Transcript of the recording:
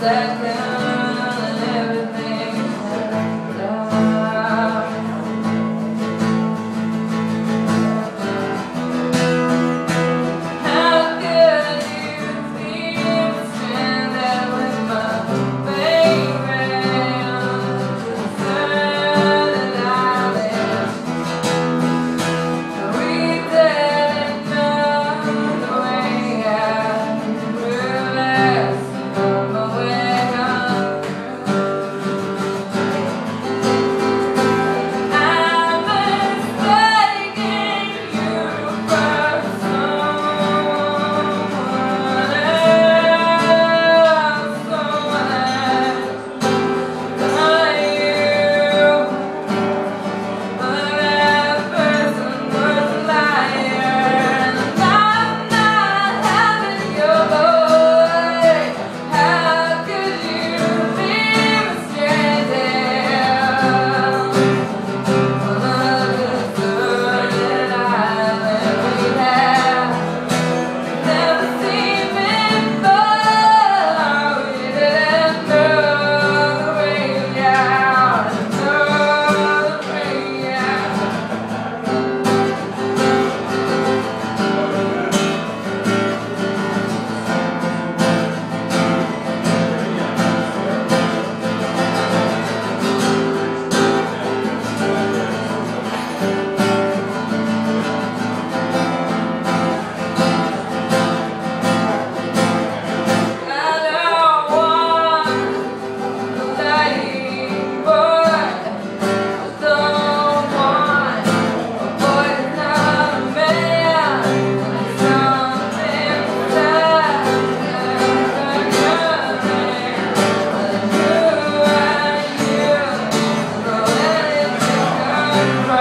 that the